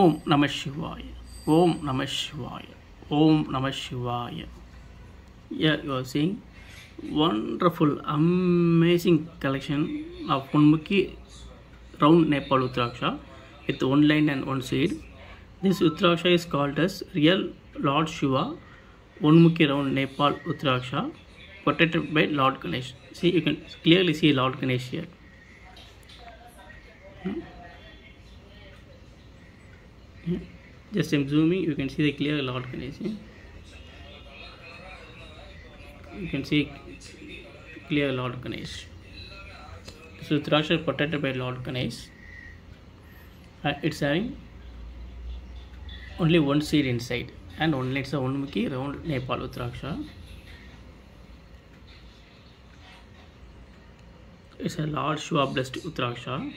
ஓம் நம சிவாய ஓம் நம சிவாய ஓம் நம சிவாய Yeah, you are seeing wonderful, amazing collection of Unmukhi round Nepal Uttaraksha with one line and one seed. This Uttaraksha is called as Real Lord Shiva Unmukhi round Nepal Uttaraksha protected by Lord Ganesh. See, you can clearly see Lord Ganesh here. Just I'm zooming, you can see the clear Ganesh. yeah. You can see clear Lord Ganesh. So Uttaraksha is protected by Lord Ganesh. Uh, it's having only one seed inside and only it's a Unmukhi round Nepal Uttaraksha. It's a Lord Shiva blessed Uttaraksha.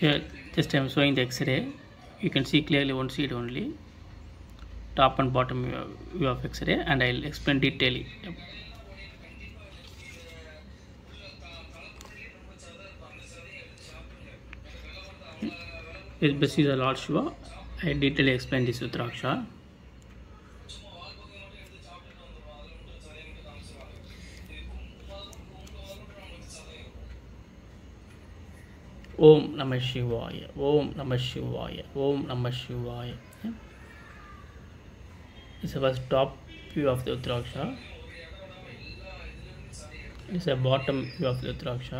Here, just I'm showing the X-ray. You can see clearly one seed only. Top and bottom view of- X-ray, and I'll explain detailing. Yep. This is a Lord Shiva. I detailing explain this Rudraksha. ओम नमः शिवाय, ओम नमः शिवाय, ओम नमः शिवाय। Is was top view of the उत्तराक्ष इस bottom view of the उत्तराक्ष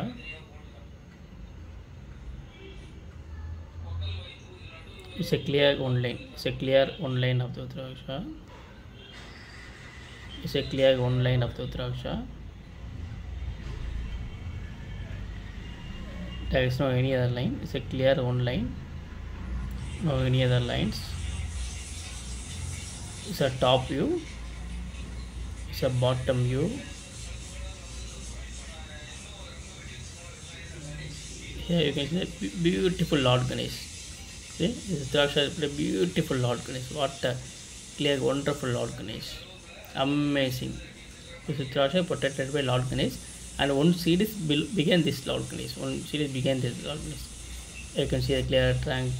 इस clear online इस clear online of the उत्तराक्ष इस clear online of the उत्तराक्ष There is no any other line. It's a clear one line. No any other lines. It's a top view. It's a bottom view. Here you can see beautiful Lord Ganesh. See, this is a beautiful Lord Ganesh. What a clear, wonderful Lord Ganesh. Amazing. This is Draksha protected by Lord Ganesh, and one bel- began this Lord Ganesh. One seed is began this Lord Ganesh. You can see the clear trunk,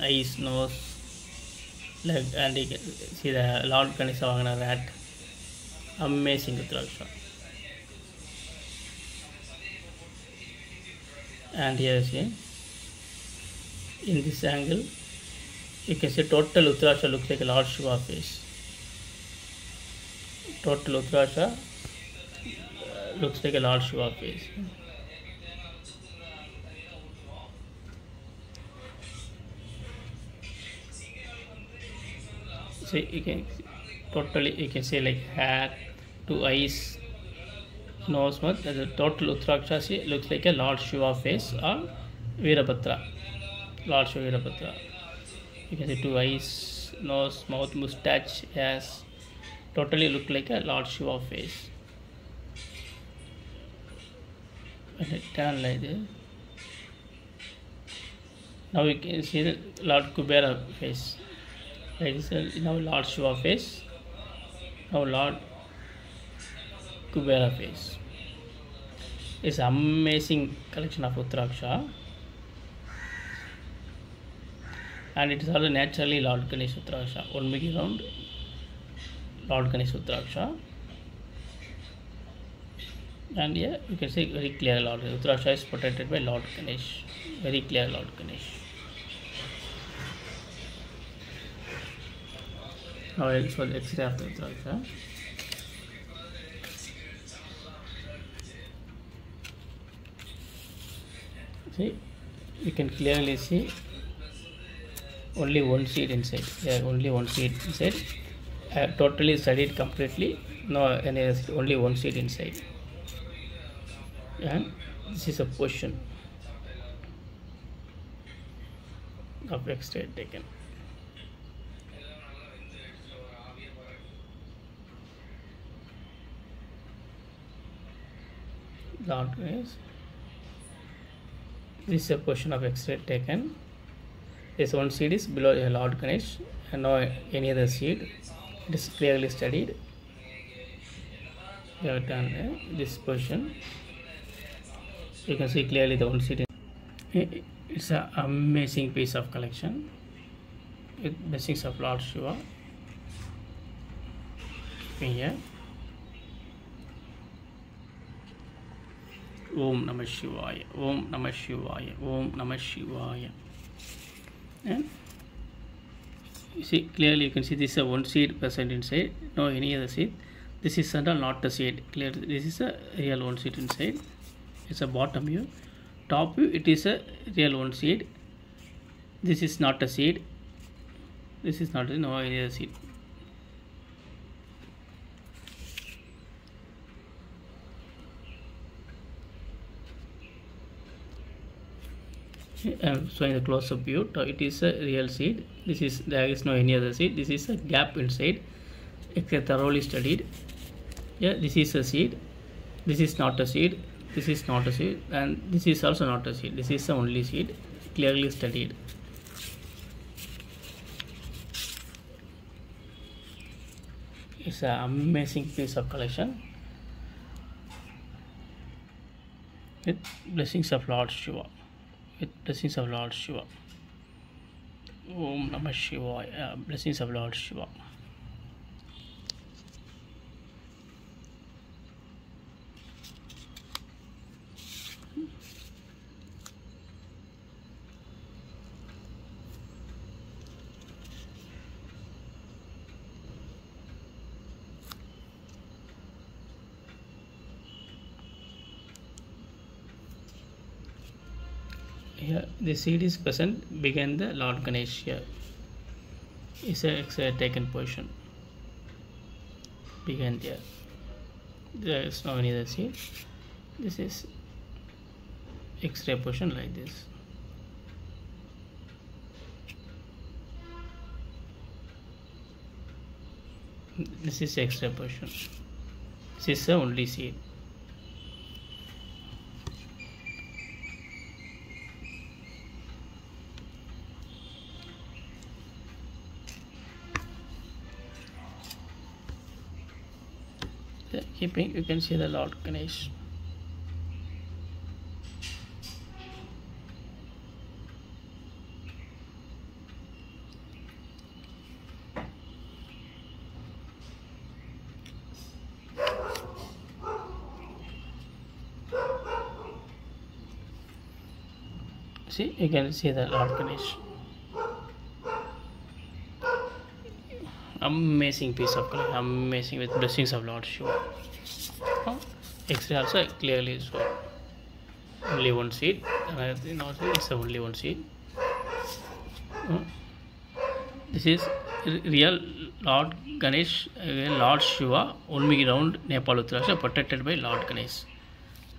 eyes, nose, leg, and you can see the Lord Ganesh Vahana rat. Amazing Draksha. And here see in this angle you can see total Rudraksha looks like a large Shiva face. Total Rudraksha uh, looks like a Lord Shiva face. See you can totally you can see like hair, two eyes, nose mouth. The total Uttaraksha see, looks like a Lord Shiva face or Veerabhadra. Lord Shiva Veerabhadra. You can see two eyes, nose, mouth, mustache, yes. Totally look like a Lord Shiva face. Like this. Now we can see the Lord Kubera face. Like this, now Lord Shiva face. Now Lord Kubera face. It's amazing collection of Rudraksha. and it is also naturally Lord Ganesh Rudraksha. One big round Lord Ganesh Rudraksha. And here you can see very clear Lord Rudraksha is protected by Lord Ganesh. Very clear Lord Ganesh. Now I'll show the X-ray of the Rudraksha. See, you can clearly see only one seed inside yeah only one seed inside uh, totally studied completely no any only one seed inside and this is a portion of x-ray taken Lord Ganesh. This is a portion of x-ray taken this one seed is below a Lord Ganesh and no any other seed. It is clearly studied. We have done uh, this portion. You can see clearly the one seed. It's an amazing piece of collection with blessings of Lord Shiva. Here. Om Namah Shivaya. Om Namah Shivaya. Om Namah Shivaya. And you see clearly you can see this is a one seed present inside. No any other seed. This is central not the seed. Clear. This is a real one seed inside. It's a bottom view. Top view it is a real one seed. This is not a seed. This is not a no any other seed. I'm showing the close-up view. So it is a real seed. This is there is no any other seed. This is a gap inside. It's thoroughly studied. Yeah, this is a seed. This is not a seed. This is not a seed, and this is also not a seed. This is the only seed. Clearly studied. It's an amazing piece of collection. With blessings of Lord Shiva. With blessings of Lord Shiva. Om Namah Shivaya. Blessings of Lord Shiva. Here, the seed is present began the Lord Ganesh here. Is a, it's a taken position. Began there. There is no any other seed. This is X-ray position like this. This is X-ray position. This is the only seed. Keeping you can see the Lord Ganesh. See, you can see the Lord Ganesh. Amazing piece of color amazing with blessings of lord shiva. Huh? x-ray also clearly so only one seed. Another thing also it's only one seed. Huh? this is real lord ganesh lord shiva only round nepal rudraksha protected by lord ganesh.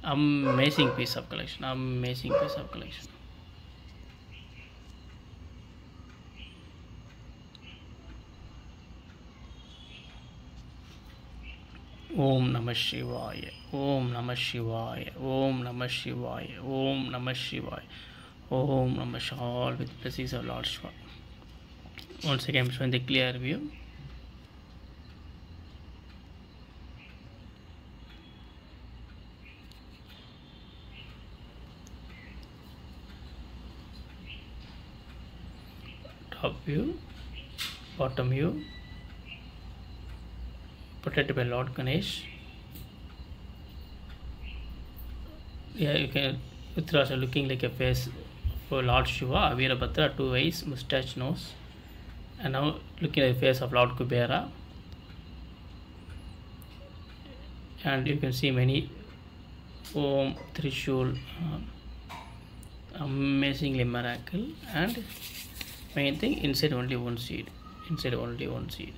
Amazing piece of collection amazing piece of collection Om Namah Shivaya. Om Namah Shivaya. Om Namah Shivaya. Om Namah Shivaya. Om Namah Shivaya. All with blessings of Lord Shiva. Once again, I'm showing the clear view. Top view, bottom view, protected by Lord Ganesh. Yeah, you can Uttras are looking like a face for Lord Shiva, Veerabhadra, two eyes, mustache, nose, and now looking at the face of Lord Kubera. And you can see many Om Trishul, uh, amazingly miracle, and main thing inside only one seed, inside only one seed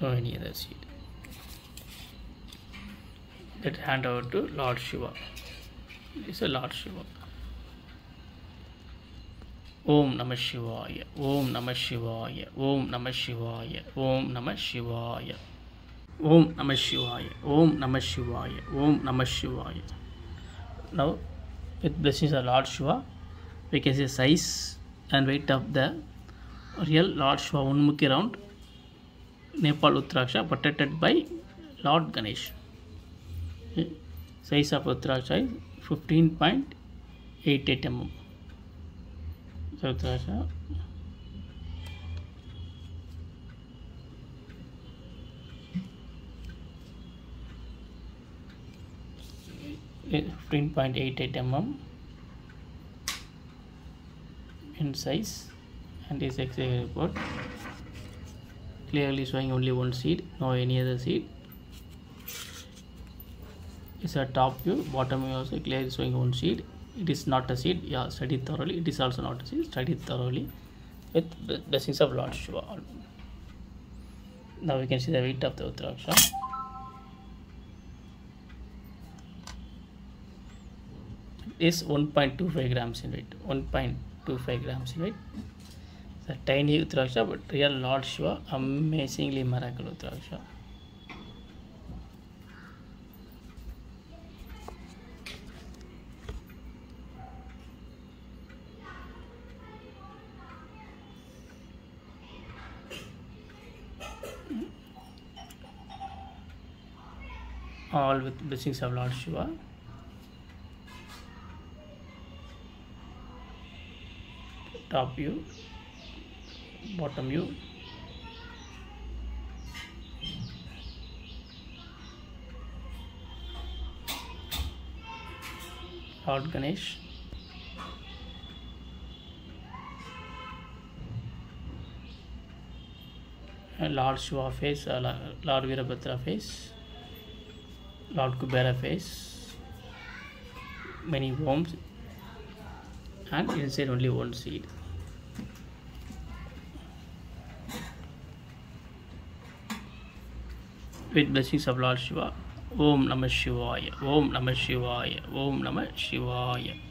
no any other seed. That hand over to Lord Shiva. It's a Lord Shiva. Om Namah Shivaya. Om Namah Shivaya. Om Namah Shivaya. Om Namah Shivaya. Om Namah Shivaya. Om Namah Shivaya. Om Namah Shivaya. Now, with blessings of Lord Shiva, we can size and weight of the real Lord Shiva Unmukhi round Nepal Uttaraksha protected by Lord Ganesh. size of Uttaraksha is 15.88 mm. So Uttaraksha fifteen point eight eight mm in size and is X-ray report clearly showing only one seed no any other seed. It's a top view bottom view also clearly showing one seed. It is not a seed yeah study thoroughly. It is also not a seed study thoroughly with the blessings of Lord Shiva. Now we can see the weight of the Rudraksha. Is 1.25 grams in weight 1.25 grams in weight a tiny Uttaraksha but real Lord Shiva amazingly miracle Uttaraksha all with blessings of Lord Shiva top view bottom view. Lord Ganesh. Lord Shiva face uh, Lord Virabhadra face Lord Kubera face. Many worms. And inside only one seed with blessings of Lord Shiva. Om Namah Shivaya. Om Namah Shivaya. Om Namah Shivaya